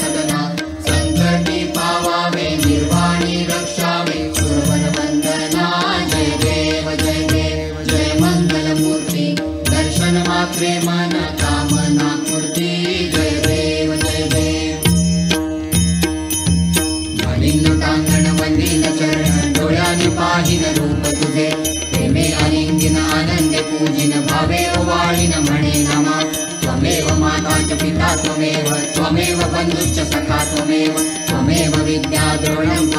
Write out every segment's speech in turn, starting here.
सदना। संकटी पावावे निर्वाणी रक्षावे। सुरवन वंदना जय देव जय देव जय मंगल मूर्ती दर्शन मात्रे मन कामना पूजिन भावे ओवाळिन म्हणे नमा। त्वमेव माता च पिता त्वमेव त्वमेव बन्धुश्च सखा त्वमेव त्वमेव विद्या द्रोणं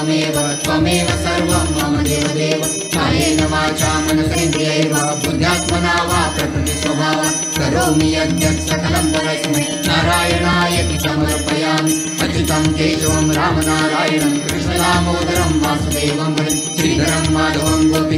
त्वमेव सर्वं मम देवदेव। कायेन वाचा मनसेन्द्रियैव बुद्ध्यात्मना वा प्रकृतिस्वभाव। करोमि यद्यत् सकलं परस्मै नारायणाय समर्पयामि अच्युतं केशवं रामनारायणं कृष्णदामोदरं वासुदेवं श्रीधरं माधवं भजे